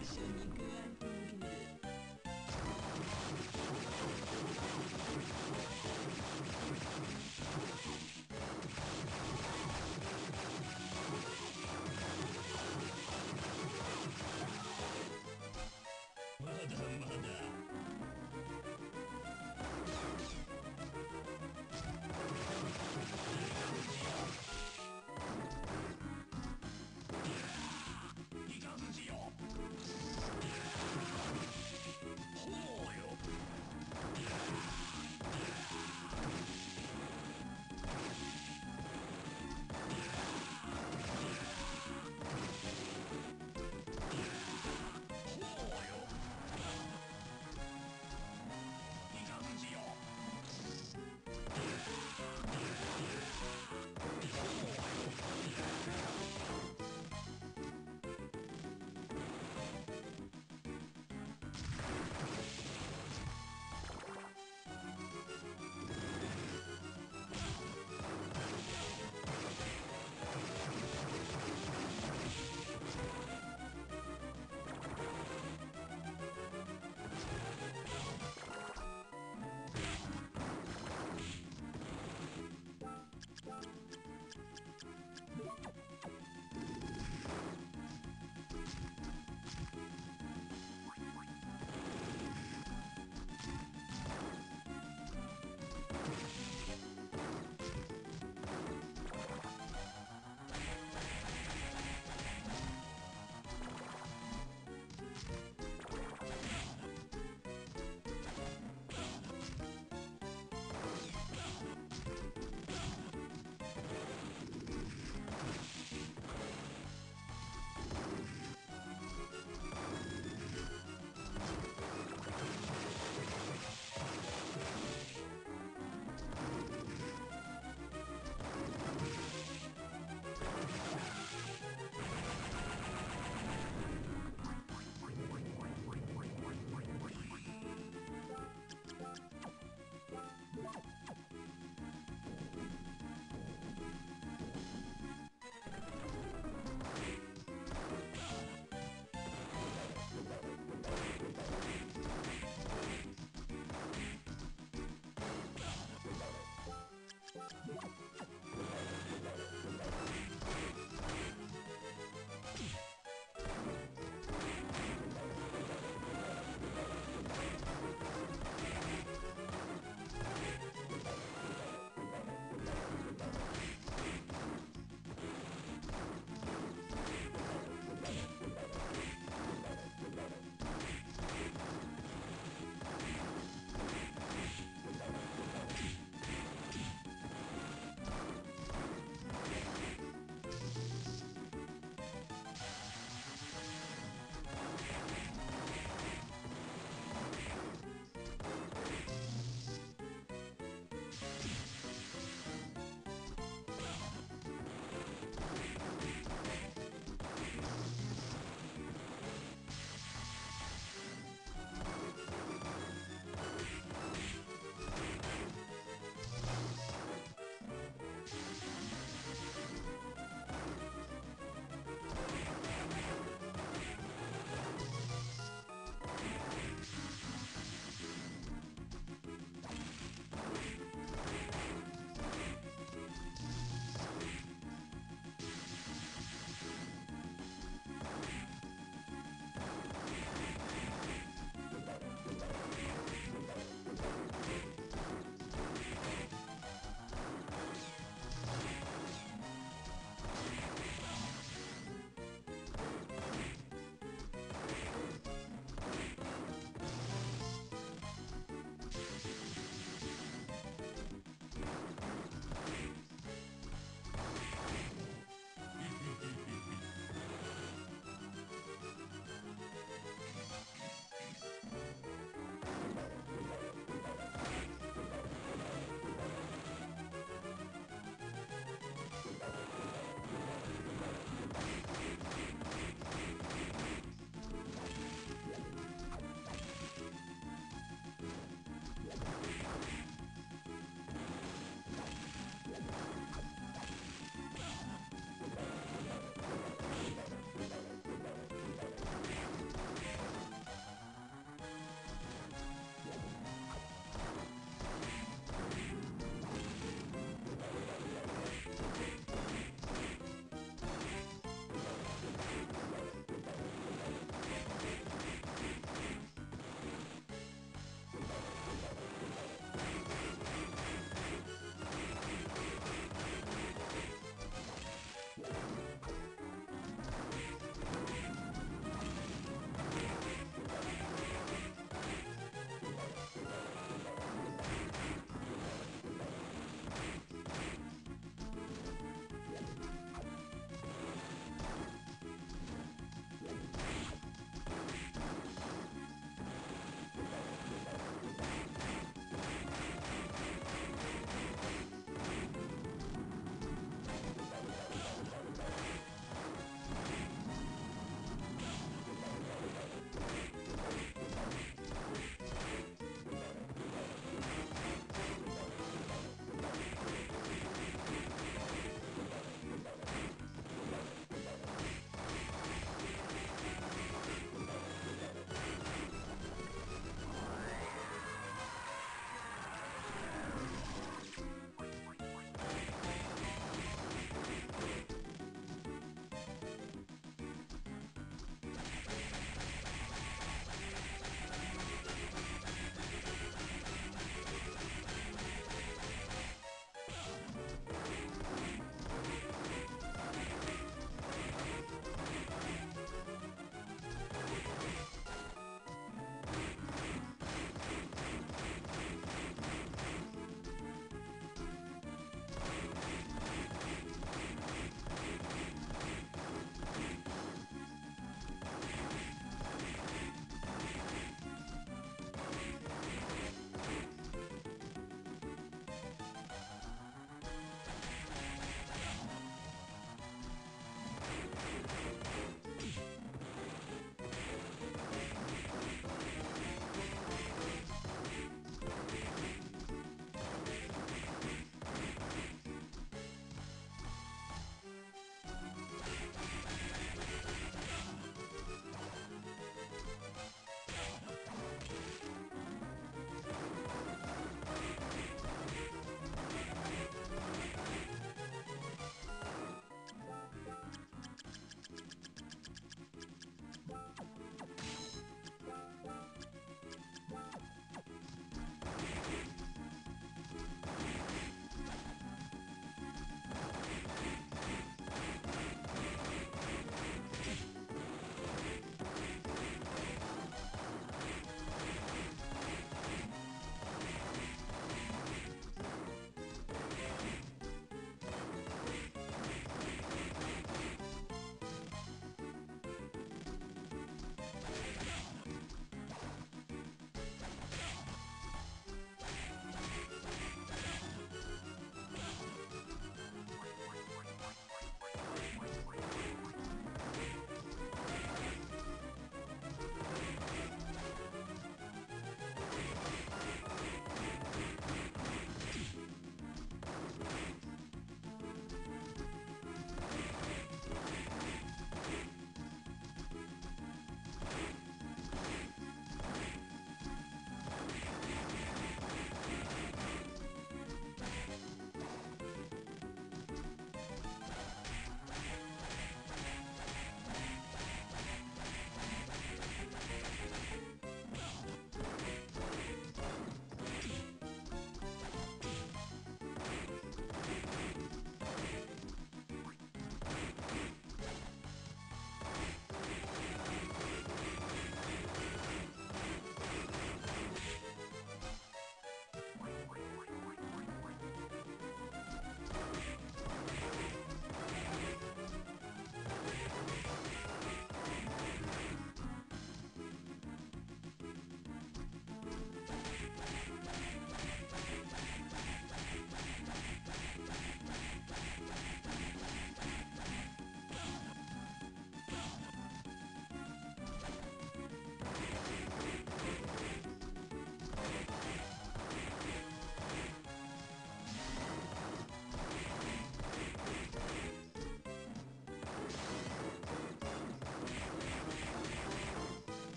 Jackson.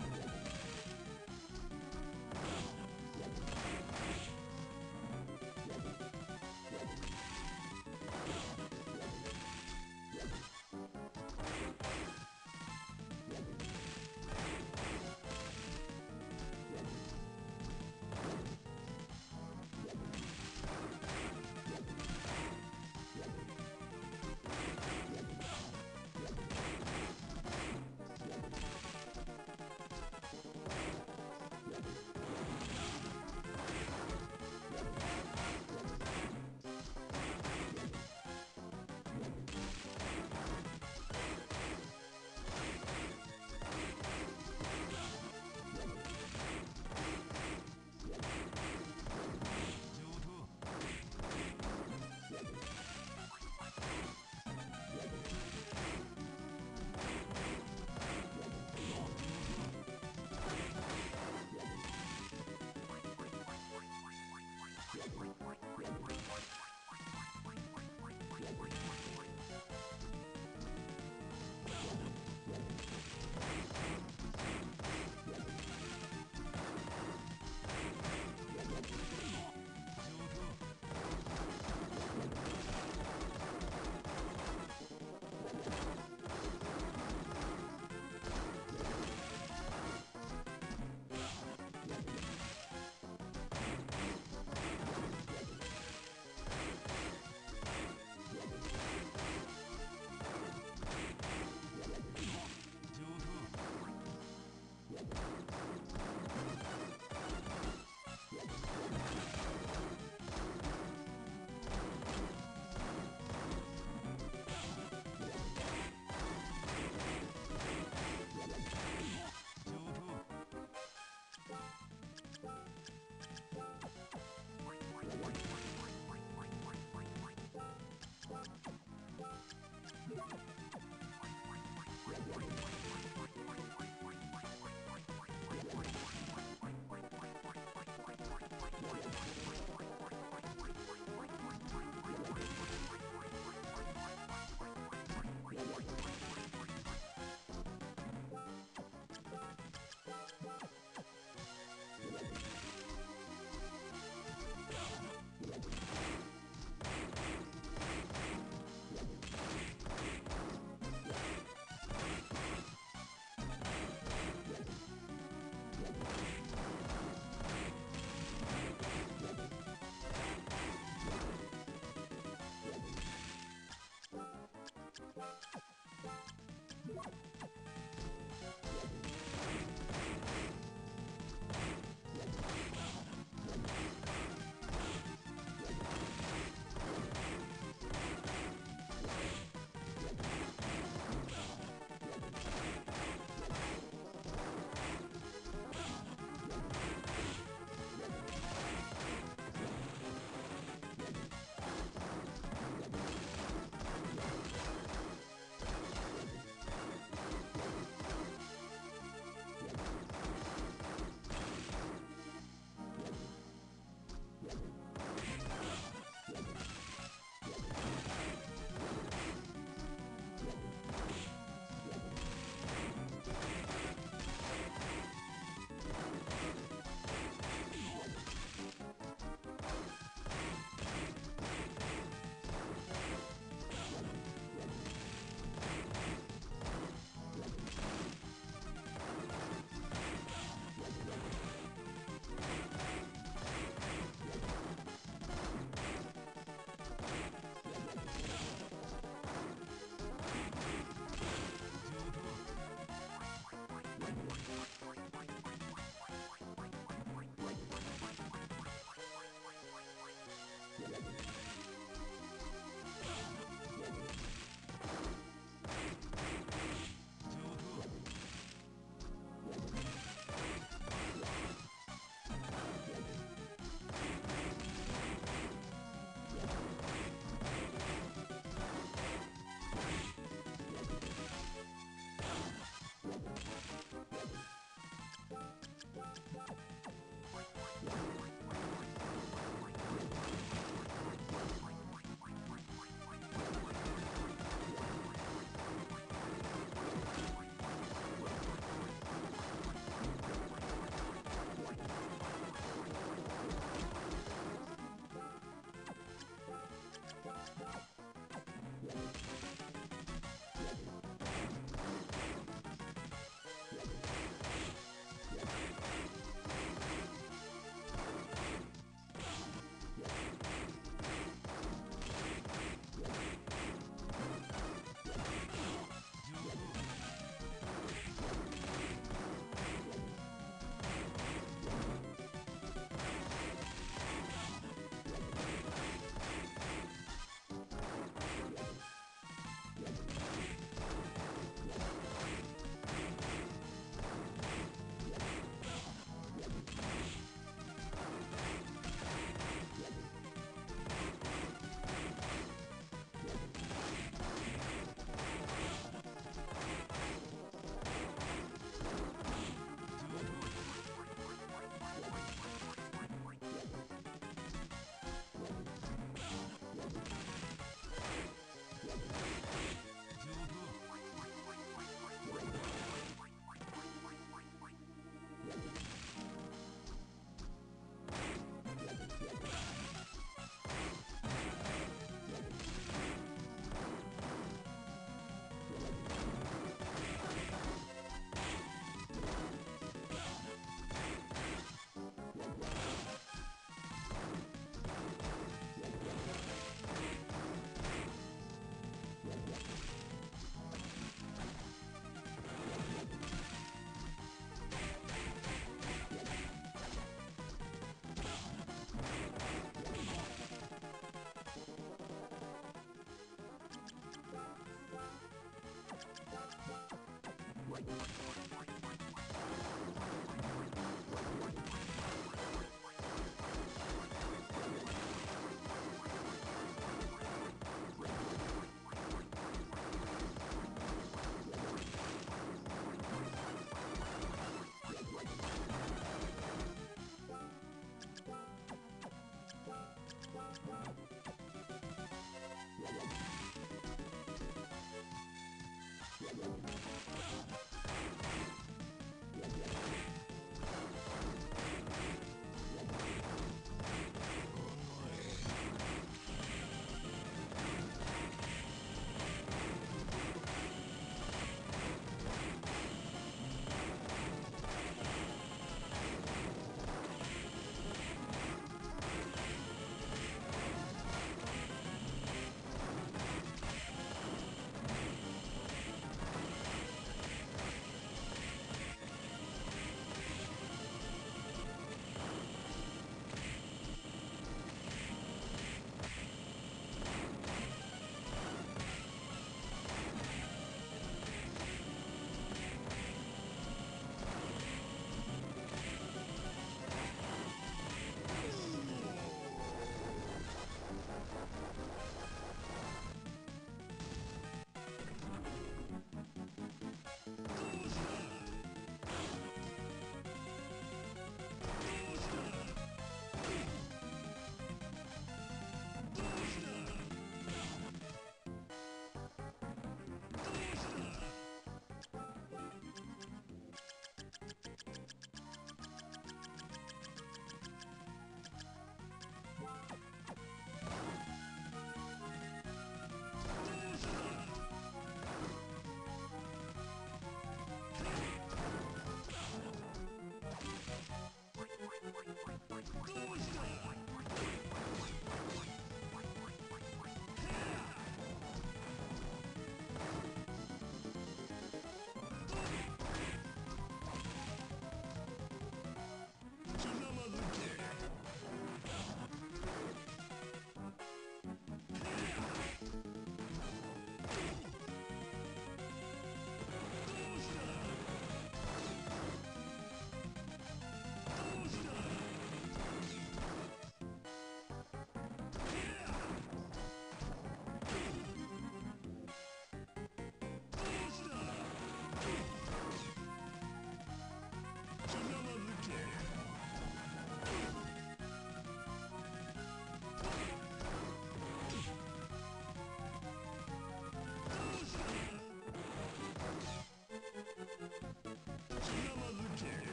Thank you.